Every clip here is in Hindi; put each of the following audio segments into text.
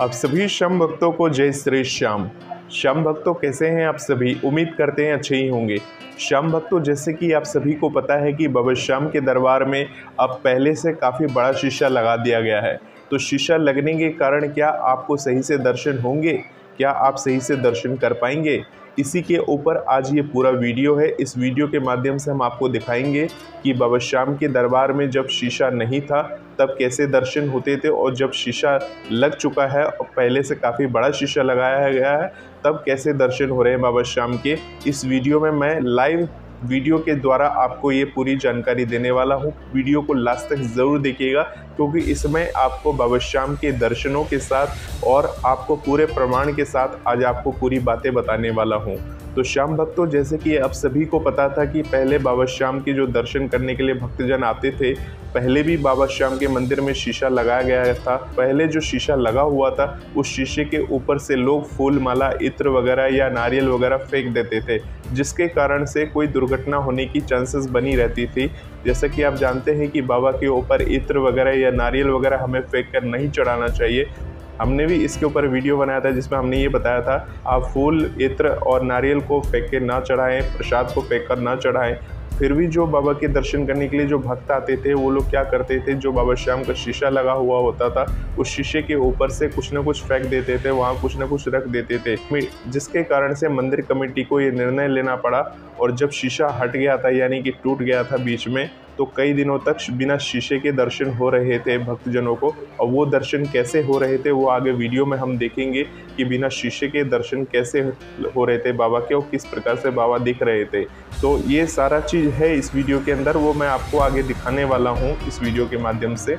आप सभी श्याम भक्तों को जय श्री श्याम। श्याम भक्तों कैसे हैं? आप सभी उम्मीद करते हैं अच्छे ही होंगे। श्याम भक्तों, जैसे कि आप सभी को पता है कि बाबा श्याम के दरबार में अब पहले से काफ़ी बड़ा शीशा लगा दिया गया है। तो शीशा लगने के कारण क्या आपको सही से दर्शन होंगे? क्या आप सही से दर्शन कर पाएँगे? इसी के ऊपर आज ये पूरा वीडियो है। इस वीडियो के माध्यम से हम आपको दिखाएँगे कि बाबा श्याम के दरबार में जब शीशा नहीं था, तब कैसे दर्शन होते थे और जब शीशा लग चुका है, और पहले से काफ़ी बड़ा शीशा लगाया गया है, तब कैसे दर्शन हो रहे हैं बाबा श्याम के। इस वीडियो में मैं लाइव वीडियो के द्वारा आपको ये पूरी जानकारी देने वाला हूँ। वीडियो को लास्ट तक ज़रूर देखिएगा, क्योंकि इसमें आपको बाबा श्याम के दर्शनों के साथ और आपको पूरे प्रमाण के साथ आज आपको पूरी बातें बताने वाला हूँ। तो श्याम भक्तों जैसे कि अब सभी को पता था कि पहले बाबा श्याम के जो दर्शन करने के लिए भक्तजन आते थे, पहले भी बाबा श्याम के मंदिर में शीशा लगाया गया था। पहले जो शीशा लगा हुआ था, उस शीशे के ऊपर से लोग फूल माला इत्र वगैरह या नारियल वगैरह फेंक देते थे, जिसके कारण से कोई दुर्घटना होने की चांसेस बनी रहती थी। जैसा कि आप जानते हैं कि बाबा के ऊपर इत्र वगैरह या नारियल वगैरह हमें फेंक कर नहीं चढ़ाना चाहिए हमने भी इसके ऊपर वीडियो बनाया था जिसमें हमने ये बताया था, आप फूल, इत्र और नारियल को फेंक के ना चढ़ाएँ, प्रसाद को फेंक कर ना चढ़ाएँ। फिर भी जो बाबा के दर्शन करने के लिए जो भक्त आते थे, वो लोग क्या करते थे? जो बाबा श्याम का शीशा लगा हुआ होता था, उस शीशे के ऊपर से कुछ ना कुछ फेंक देते थे, वहाँ कुछ ना कुछ रख देते थे। जिसके कारण से मंदिर कमेटी को ये निर्णय लेना पड़ा और जब शीशा हट गया था, यानी कि टूट गया था बीच में तो कई दिनों तक बिना शीशे के दर्शन हो रहे थे भक्तजनों को। और वो दर्शन कैसे हो रहे थे, वो आगे वीडियो में हम देखेंगे कि बिना शीशे के दर्शन कैसे हो रहे थे, बाबा के और किस प्रकार से बाबा दिख रहे थे। तो ये सारा चीज़ है इस वीडियो के अंदर, वो मैं आपको आगे दिखाने वाला हूँ इस वीडियो के माध्यम से।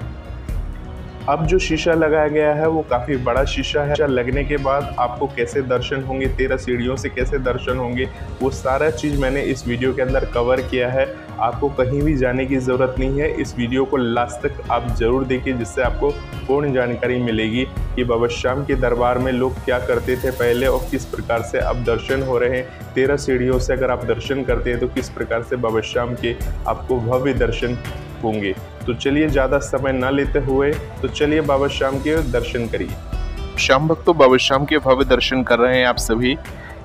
अब जो शीशा लगाया गया है, वो काफ़ी बड़ा शीशा है। लगने के बाद आपको कैसे दर्शन होंगे, तेरह सीढ़ियों से कैसे दर्शन होंगे, वो सारा चीज़ मैंने इस वीडियो के अंदर कवर किया है। आपको कहीं भी जाने की ज़रूरत नहीं है। इस वीडियो को लास्ट तक आप ज़रूर देखिए, जिससे आपको पूर्ण जानकारी मिलेगी कि बाबा श्याम के दरबार में लोग क्या करते थे पहले और किस प्रकार से अब दर्शन हो रहे हैं। तेरह सीढ़ियों से अगर आप दर्शन करते हैं तो किस प्रकार से बाबा श्याम के आपको भव्य दर्शन होंगे। तो चलिए ज़्यादा समय ना लेते हुए तो चलिए बाबा श्याम के दर्शन करिए। श्याम भक्तों बाबा श्याम के भव्य दर्शन कर रहे हैं आप सभी।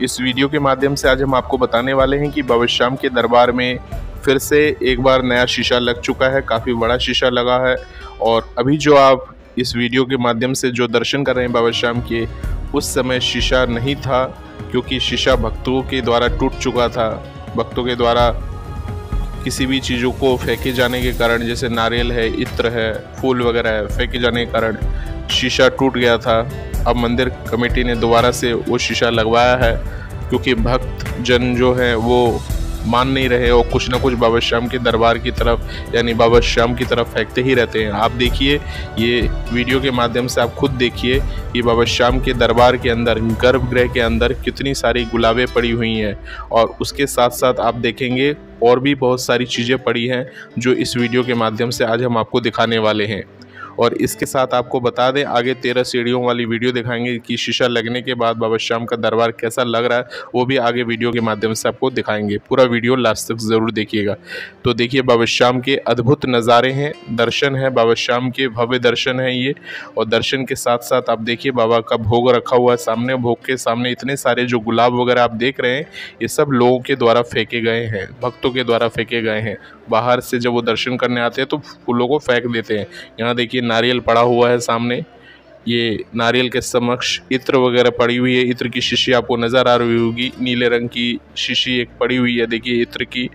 इस वीडियो के माध्यम से आज हम आपको बताने वाले हैं कि बाबा श्याम के दरबार में फिर से एक बार नया शीशा लग चुका है, काफ़ी बड़ा शीशा लगा है। और अभी जो आप इस वीडियो के माध्यम से जो दर्शन कर रहे हैं बाबा श्याम के, उस समय शीशा नहीं था, क्योंकि शीशा भक्तों के द्वारा टूट चुका था। भक्तों के द्वारा किसी भी चीज़ों को फेंके जाने के कारण, जैसे नारियल है, इत्र है, फूल वगैरह है, फेंके जाने के कारण शीशा टूट गया था। अब मंदिर कमेटी ने दोबारा से वो शीशा लगवाया है, क्योंकि भक्त जन जो है वो मान नहीं रहे और कुछ ना कुछ बाबा श्याम के दरबार की तरफ़, यानी बाबा श्याम की तरफ़ फेंकते ही रहते हैं। आप देखिए, ये वीडियो के माध्यम से आप खुद देखिए कि बाबा श्याम के दरबार के अंदर, गर्भगृह के अंदर कितनी सारी गुलाबें पड़ी हुई हैं। और उसके साथ साथ आप देखेंगे और भी बहुत सारी चीज़ें पड़ी हैं जो इस वीडियो के माध्यम से आज हम आपको दिखाने वाले हैं। और इसके साथ आपको बता दें, आगे तेरह सीढ़ियों वाली वीडियो दिखाएँगे कि शीशा लगने के बाद बाबा श्याम का दरबार कैसा लग रहा है, वो भी आगे वीडियो के माध्यम से आपको दिखाएँगे। पूरा वीडियो लास्ट तक ज़रूर देखिएगा। तो देखिए, बाबा श्याम के अद्भुत नज़ारे हैं, दर्शन है, बाबा श्याम के भव्य दर्शन है ये। और दर्शन के साथ साथ आप देखिए, बाबा का भोग रखा हुआ है सामने, भोग के सामने इतने सारे जो गुलाब वगैरह आप देख रहे हैं, ये सब लोगों के द्वारा फेंके गए हैं, भक्तों के द्वारा फेंके गए हैं। बाहर से जब वो दर्शन करने आते हैं तो फूलों को फेंक देते हैं। यहाँ देखिए नारियल पड़ा हुआ है सामने। ये नारियल के समक्ष इत्र वगैरह पड़ी हुई है। इत्र की शीशी आपको नज़र आ रही होगी। नीले रंग की शीशी एक पड़ी हुई है। देखिए इत्र की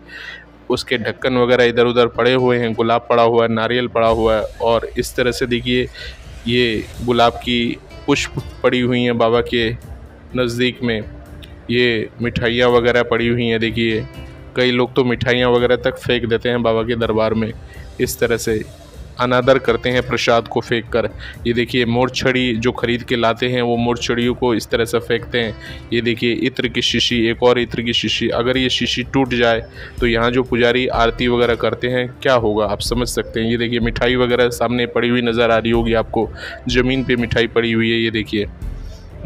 उसके ढक्कन वगैरह इधर उधर पड़े हुए हैं। गुलाब पड़ा हुआ है, नारियल पड़ा हुआ है और इस तरह से देखिए ये गुलाब की पुष्प पड़ी हुई हैं बाबा के नज़दीक में। ये मिठाइयाँ वगैरह पड़ी हुई हैं, देखिए। कई लोग तो मिठाइयाँ वगैरह तक फेंक देते हैं बाबा के दरबार में। इस तरह से अनादर करते हैं प्रसाद को फेंक कर ये देखिए मोर छड़ी जो ख़रीद के लाते हैं, वो मोर छड़ियों को इस तरह से फेंकते हैं। ये देखिए, इत्र की शीशी, एक और इत्र की शीशी। अगर ये शीशी टूट जाए तो यहाँ जो पुजारी आरती वगैरह करते हैं, क्या होगा? आप समझ सकते हैं। ये देखिए, मिठाई वगैरह सामने पड़ी हुई नज़र आ रही होगी आपको। ज़मीन पर मिठाई पड़ी हुई है, ये देखिए।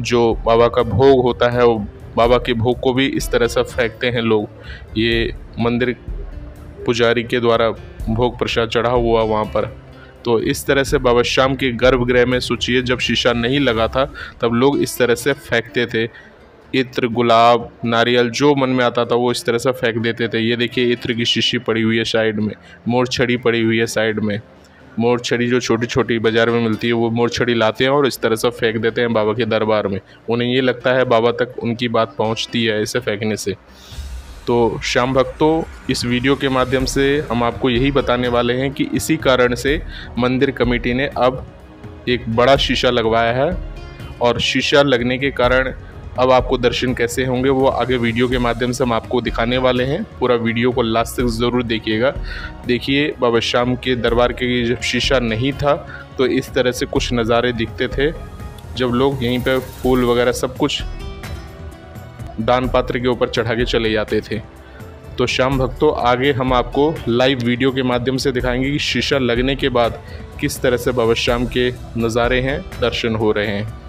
जो बाबा का भोग होता है, वो बाबा के भोग को भी इस तरह से फेंकते हैं लोग। ये मंदिर पुजारी के द्वारा भोग प्रसाद चढ़ा हुआ वहाँ पर। तो इस तरह से बाबा श्याम के गर्भगृह में सोचिए, जब शीशा नहीं लगा था, तब लोग इस तरह से फेंकते थे। इत्र, गुलाब, नारियल, जो मन में आता था, वो इस तरह से फेंक देते थे। ये देखिए, इत्र की शीशी पड़ी हुई है साइड में, मोर छड़ी पड़ी हुई है साइड में। मोर छड़ी जो छोटी छोटी बाज़ार में मिलती है, वो मोर छड़ी लाते हैं और इस तरह से फेंक देते हैं बाबा के दरबार में। उन्हें ये लगता है बाबा तक उनकी बात पहुँचती है ऐसे फेंकने से। तो श्याम भक्तों, इस वीडियो के माध्यम से हम आपको यही बताने वाले हैं कि इसी कारण से मंदिर कमेटी ने अब एक बड़ा शीशा लगवाया है और शीशा लगने के कारण अब आपको दर्शन कैसे होंगे, वो आगे वीडियो के माध्यम से हम आपको दिखाने वाले हैं। पूरा वीडियो को लास्ट तक ज़रूर देखिएगा। देखिए, बाबा श्याम के दरबार के जब शीशा नहीं था तो इस तरह से कुछ नज़ारे दिखते थे। जब लोग यहीं पर फूल वगैरह सब कुछ दान पात्र के ऊपर चढ़ा के चले जाते थे। तो श्याम भक्तों, आगे हम आपको लाइव वीडियो के माध्यम से दिखाएँगे कि शीशा लगने के बाद किस तरह से बाबा श्याम के नज़ारे हैं, दर्शन हो रहे हैं।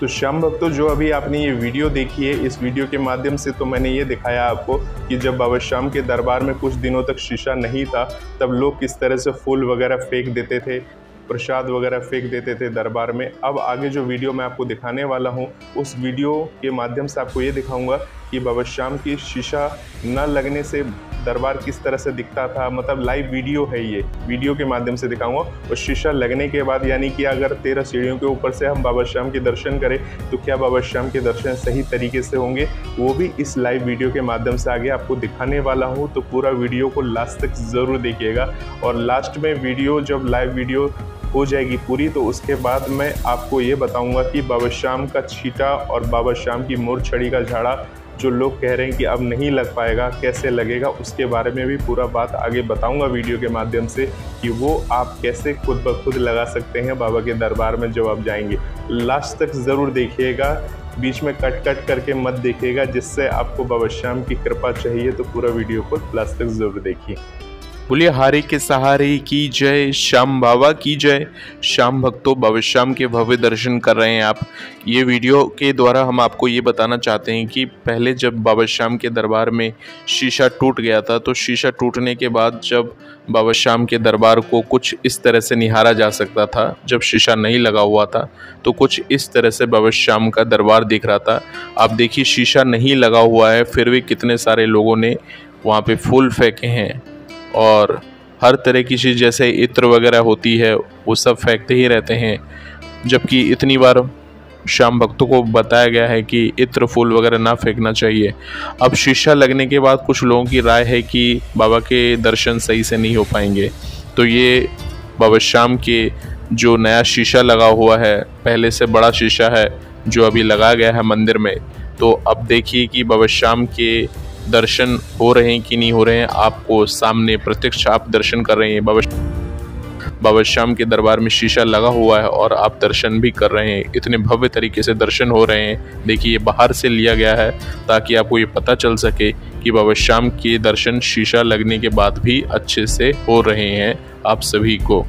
तो श्याम भक्तों जो अभी आपने ये वीडियो देखी है, इस वीडियो के माध्यम से तो मैंने ये दिखाया आपको कि जब बाबा श्याम के दरबार में कुछ दिनों तक शीशा नहीं था, तब लोग किस तरह से फूल वगैरह फेंक देते थे, प्रसाद वगैरह फेंक देते थे दरबार में। अब आगे जो वीडियो मैं आपको दिखाने वाला हूँ, उस वीडियो के माध्यम से आपको ये दिखाऊँगा कि बाबा श्याम की शीशा न लगने से दरबार किस तरह से दिखता था? मतलब लाइव वीडियो है ये। वीडियो के माध्यम से दिखाऊँगा। और शीशा लगने के बाद यानी कि अगर तेरह सीढ़ियों के ऊपर से हम बाबा श्याम के दर्शन करें तो क्या बाबा श्याम के दर्शन सही तरीके से होंगे? वो भी इस लाइव वीडियो के माध्यम से आगे आपको दिखाने वाला हूँ। तो पूरा वीडियो को लास्ट तक ज़रूर देखिएगा। और लास्ट में वीडियो जब लाइव वीडियो हो जाएगी पूरी तो उसके बाद मैं आपको ये बताऊँगा कि बाबा श्याम का छीटा और बाबा श्याम की मोर छड़ी का झाड़ा जो लोग कह रहे हैं कि अब नहीं लग पाएगा, कैसे लगेगा, उसके बारे में भी पूरा बात आगे बताऊँगा वीडियो के माध्यम से कि वो आप कैसे खुद ब खुद लगा सकते हैं बाबा के दरबार में जब आप जाएँगे। लास्ट तक ज़रूर देखिएगा, बीच में कट कट करके मत देखिएगा, जिससे आपको बाबा श्याम की कृपा चाहिए तो पूरा वीडियो को लास्ट तक ज़रूर देखिए। बोलिए हारे के सहारे की जय, श्याम बाबा की जय। श्याम भक्तों बाबा श्याम के भव्य दर्शन कर रहे हैं आप। ये वीडियो के द्वारा हम आपको ये बताना चाहते हैं कि पहले जब बाबा श्याम के दरबार में शीशा टूट गया था तो शीशा टूटने के बाद जब बाबा श्याम के दरबार को कुछ इस तरह से निहारा जा सकता था, जब शीशा नहीं लगा हुआ था तो कुछ इस तरह से बाबा श्याम का दरबार दिख रहा था। आप देखिए, शीशा नहीं लगा हुआ है, फिर भी कितने सारे लोगों ने वहाँ पे फूल फेंके हैं। और हर तरह की चीज़ जैसे इत्र वगैरह होती है, वो सब फेंकते ही रहते हैं। जबकि इतनी बार शाम भक्तों को बताया गया है कि इत्र फूल वगैरह ना फेंकना चाहिए। अब शीशा लगने के बाद कुछ लोगों की राय है कि बाबा के दर्शन सही से नहीं हो पाएँगे। तो ये बाबा शाम के जो नया शीशा लगा हुआ है, पहले से बड़ा शीशा है, जो अभी लगाया गया है मंदिर में तो अब देखिए कि बाबा शाम के दर्शन हो रहे हैं कि नहीं हो रहे हैं, आपको सामने प्रत्यक्ष आप दर्शन कर रहे हैं। बाबा बाबा श्याम के दरबार में शीशा लगा हुआ है और आप दर्शन भी कर रहे हैं। इतने भव्य तरीके से दर्शन हो रहे हैं। देखिए, ये बाहर से लिया गया है ताकि आपको ये पता चल सके कि बाबा श्याम के दर्शन शीशा लगने के बाद भी अच्छे से हो रहे हैं आप सभी को।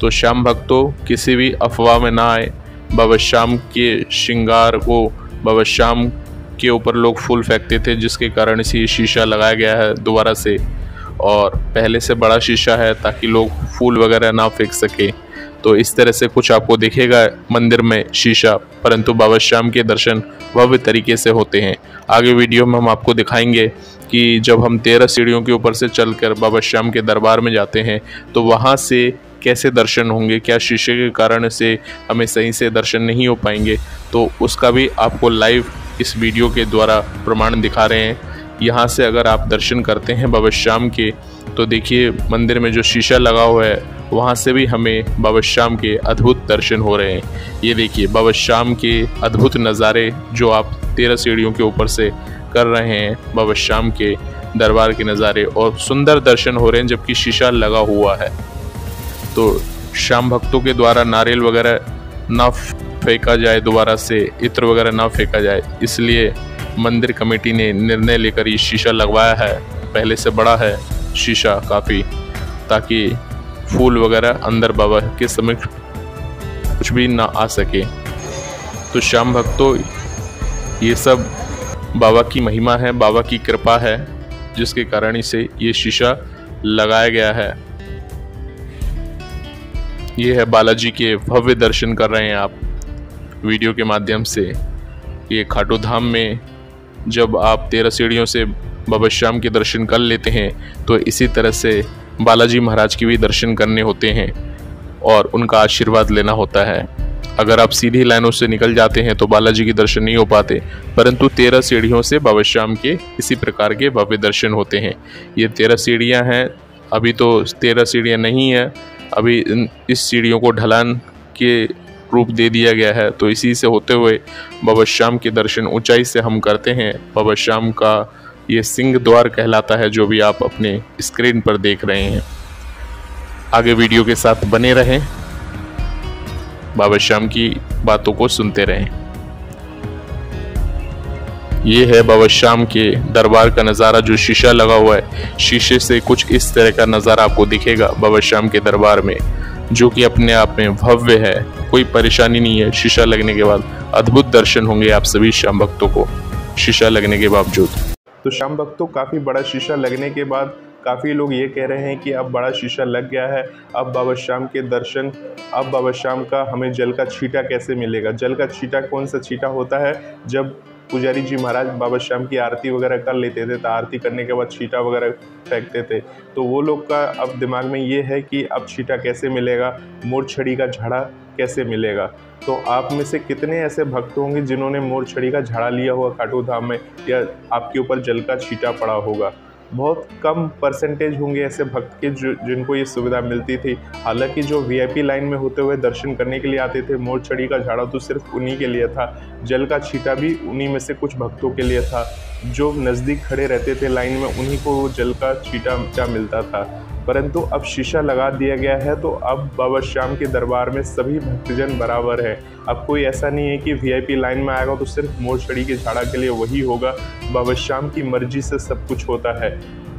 तो श्याम भक्तों, किसी भी अफवाह में ना आए। बाबा श्याम के श्रृंगार को, बाबा श्याम के ऊपर लोग फूल फेंकते थे, जिसके कारण से ये शीशा लगाया गया है दोबारा से। और पहले से बड़ा शीशा है ताकि लोग फूल वगैरह ना फेंक सके। तो इस तरह से कुछ आपको दिखेगा मंदिर में शीशा, परंतु बाबा श्याम के दर्शन भव्य तरीके से होते हैं। आगे वीडियो में हम आपको दिखाएँगे कि जब हम तेरह सीढ़ियों के ऊपर से चलकर बाबा श्याम के दरबार में जाते हैं तो वहाँ से कैसे दर्शन होंगे, क्या शीशे के कारण से हमें सही से दर्शन नहीं हो पाएँगे तो उसका भी आपको लाइव इस वीडियो के द्वारा प्रमाण दिखा रहे हैं। यहाँ से अगर आप दर्शन करते हैं बाबा श्याम के तो देखिए मंदिर में जो शीशा लगा हुआ है, वहाँ से भी हमें बाबा श्याम के अद्भुत दर्शन हो रहे हैं। ये देखिए बाबा श्याम के अद्भुत नज़ारे जो आप तेरह सीढ़ियों के ऊपर से कर रहे हैं बाबा श्याम के दरबार के नज़ारे और सुंदर दर्शन हो रहे हैं, जबकि शीशा लगा हुआ है। तो श्याम भक्तों के द्वारा नारियल वगैरह ना फेंका जाए, दोबारा से इत्र वगैरह ना फेंका जाए। इसलिए मंदिर कमेटी ने निर्णय लेकर ये शीशा लगवाया है। पहले से बड़ा है शीशा काफ़ी, ताकि फूल वगैरह अंदर बाबा के समय कुछ भी ना आ सके। तो श्याम भक्तों, ये सब बाबा की महिमा है, बाबा की कृपा है, जिसके कारण इसे ये शीशा लगाया गया है। ये है बालाजी के भव्य दर्शन कर रहे हैं आप। वीडियो के माध्यम से ये खाटू धाम में जब आप तेरह सीढ़ियों से बाबा श्याम के दर्शन कर लेते हैं तो इसी तरह से बालाजी महाराज के भी दर्शन करने होते हैं और उनका आशीर्वाद लेना होता है। अगर आप सीधी लाइनों से निकल जाते हैं तो बालाजी के दर्शन नहीं हो पाते, परंतु तेरह सीढ़ियों से बाबा श्याम के इसी प्रकार के भव्य दर्शन होते हैं। ये तेरह सीढ़ियाँ हैं, अभी तो तेरह सीढ़ियाँ नहीं हैं, अभी इस सीढ़ियों को ढलान के रूप दे दिया गया है। तो इसी से होते हुए बाबा श्याम के दर्शन ऊंचाई से हम करते हैं। बाबा श्याम का ये सिंह द्वार कहलाता है, जो भी आप अपने स्क्रीन पर देख रहे हैं। आगे वीडियो के साथ बने रहें। बाबा श्याम की बातों को सुनते रहें। ये है बाबा श्याम के दरबार का नज़ारा, जो शीशा लगा हुआ है। शीशे से कुछ इस तरह का नज़ारा आपको दिखेगा बाबा श्याम के दरबार में। जो कि अपने आप में भव्य है। कोई परेशानी नहीं है। शीशा लगने के बाद अद्भुत दर्शन होंगे आप सभी श्याम भक्तों को। शीशा लगने के बावजूद। तो श्याम भक्तों, काफ़ी बड़ा शीशा लगने के बाद काफ़ी लोग ये कह रहे हैं कि अब बड़ा शीशा लग गया है। अब बाबा श्याम के दर्शन, अब बाबा श्याम का हमें जल का छीटा कैसे मिलेगा? जल का छीटा कौन सा छीटा होता है? जब पुजारी जी महाराज बाबा श्याम की आरती वगैरह कर लेते थे तो आरती करने के बाद छीटा वगैरह फेंकते थे। तो वो लोग का अब दिमाग में ये है कि अब छीटा कैसे मिलेगा मोर छड़ी का झाड़ा कैसे मिलेगा? तो आप में से कितने ऐसे भक्त होंगे जिन्होंने मोर छड़ी का झाड़ा लिया हुआ खाटू धाम में, या आपके ऊपर जल का छीटा पड़ा होगा? बहुत कम परसेंटेज होंगे ऐसे भक्त के जो, जिनको ये सुविधा मिलती थी। हालाँकि जो वीआईपी लाइन में होते हुए दर्शन करने के लिए आते थे मोर छड़ी का झाड़ा तो सिर्फ़ उन्हीं के लिए था। जल का छीटा भी उन्हीं में से कुछ भक्तों के लिए था, जो नज़दीक खड़े रहते थे लाइन में, उन्हीं को जल का छीटा क्या मिलता था। परंतु अब शीशा लगा दिया गया है तो अब बाबा श्याम के दरबार में सभी भक्तजन बराबर है। अब कोई ऐसा नहीं है कि वीआईपी लाइन में आएगा तो सिर्फ़ मोर छड़ी के झाड़ा के लिए वही होगा। बाबा श्याम की मर्ज़ी से सब कुछ होता है।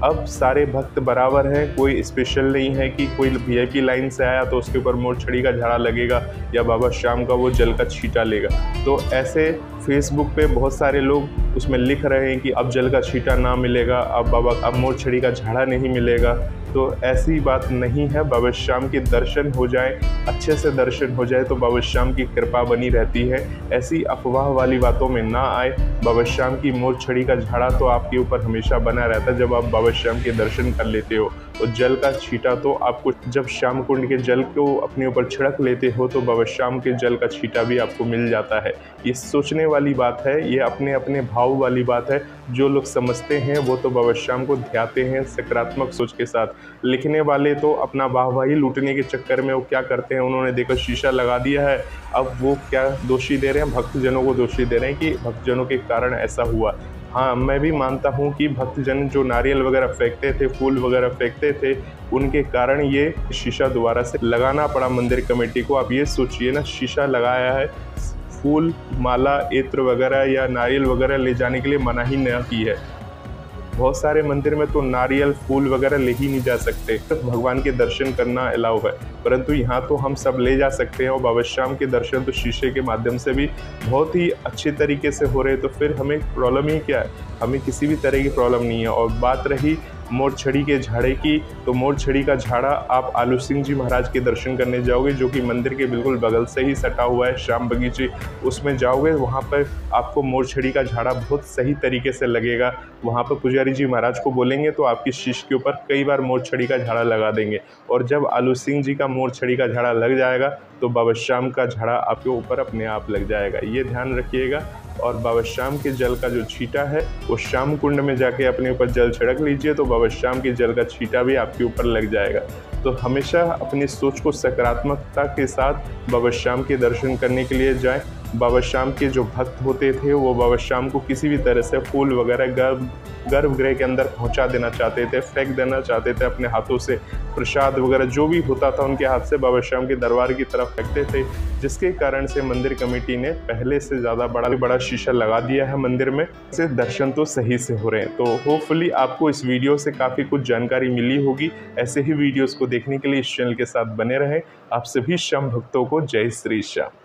अब सारे भक्त बराबर हैं, कोई स्पेशल नहीं है कि कोई वीआईपी लाइन से आया तो उसके ऊपर मोरछड़ी का झाड़ा लगेगा या बाबा श्याम का वो जल का छीटा लेगा। तो ऐसे फेसबुक पे बहुत सारे लोग उसमें लिख रहे हैं कि अब जल का छीटा ना मिलेगा, अब बाबा, अब मोरछड़ी का झाड़ा नहीं मिलेगा। तो ऐसी बात नहीं है। बाबा श्याम के दर्शन हो जाए, अच्छे से दर्शन हो जाए तो बाबा श्याम की कृपा बनी रहती है। ऐसी अफवाह वाली बातों में ना आए। बाबा श्याम की मोर छड़ी का झाड़ा तो आपके ऊपर हमेशा बना रहता है, जब आप बाबा श्याम के दर्शन कर लेते हो। और जल का छीटा तो आपको जब श्याम कुंड के जल को अपने ऊपर छिड़क लेते हो तो बाबा श्याम के जल का छीटा भी आपको मिल जाता है। ये सोचने वाली बात है, ये अपने अपने भाव वाली बात है। जो लोग समझते हैं, वो तो बाबा श्याम को ध्याते हैं सकारात्मक सोच के साथ। लिखने वाले तो अपना वाहवाही लूटने के चक्कर में वो क्या करते हैं, उन्होंने देखो शीशा लगा दिया है। अब वो क्या दोषी दे रहे हैं? भक्तजनों को दोषी दे रहे हैं कि भक्तजनों के कारण ऐसा हुआ। हाँ मैं भी मानता हूँ कि भक्तजन जो नारियल वगैरह फेंकते थे, फूल वगैरह फेंकते थे, उनके कारण ये शीशा दोबारा से लगाना पड़ा मंदिर कमेटी को। आप ये सोचिए ना, शीशा लगाया है, फूल, माला इत्र वगैरह या नारियल वगैरह ले जाने के लिए मना ही न की है। बहुत सारे मंदिर में तो नारियल, फूल वगैरह ले ही नहीं जा सकते। तो भगवान के दर्शन करना अलाउ है। परंतु यहाँ तो हम सब ले जा सकते हैं और बाबा श्याम के दर्शन तो शीशे के माध्यम से भी बहुत ही अच्छे तरीके से हो रहे तो फिर हमें प्रॉब्लम ही क्या है? हमें किसी भी तरह की प्रॉब्लम नहीं है और बात रही मोर छड़ी के झाड़े की तो मोर छड़ी का झाड़ा आप आलू सिंह जी महाराज के दर्शन करने जाओगे, जो कि मंदिर के बिल्कुल बगल से ही सटा हुआ है, श्याम बगीचे, उसमें जाओगे, वहाँ पर आपको मोर छड़ी का झाड़ा बहुत सही तरीके से लगेगा। वहाँ पर पुजारी जी महाराज को बोलेंगे तो आपकी शीश के ऊपर कई बार मोर छड़ी का झाड़ा लगा देंगे। और जब आलू सिंह जी का मोर छड़ी का झाड़ा लग जाएगा तो बाबा श्याम का झाड़ा आपके ऊपर अपने आप लग जाएगा। ये ध्यान रखिएगा और बाबा श्याम के जल का जो छीटा है, वो श्याम कुंड में जाके अपने ऊपर जल छिड़क लीजिए तो बाबा श्याम के जल का छीटा भी आपके ऊपर लग जाएगा। तो हमेशा अपनी सोच को सकारात्मकता के साथ बाबा श्याम के दर्शन करने के लिए जाएँ। बाबा श्याम के जो भक्त होते थे, वो बाबा श्याम को किसी भी तरह से फूल वगैरह गर्भ, गर्भगृह के अंदर पहुँचा देना चाहते थे, फेंक देना चाहते थे अपने हाथों से। प्रसाद वगैरह जो भी होता था, उनके हाथ से बाबा श्याम के दरबार की तरफ़ फेंकते थे, जिसके कारण से मंदिर कमेटी ने पहले से ज़्यादा बड़ा बड़ा शीशा लगा दिया है मंदिर में। से दर्शन तो सही से हो रहे हैं। तो होपफुली आपको इस वीडियो से काफ़ी कुछ जानकारी मिली होगी। ऐसे ही वीडियोज़ को देखने के लिए इस चैनल के साथ बने रहें। आप सभी श्याम भक्तों को जय श्री श्याम।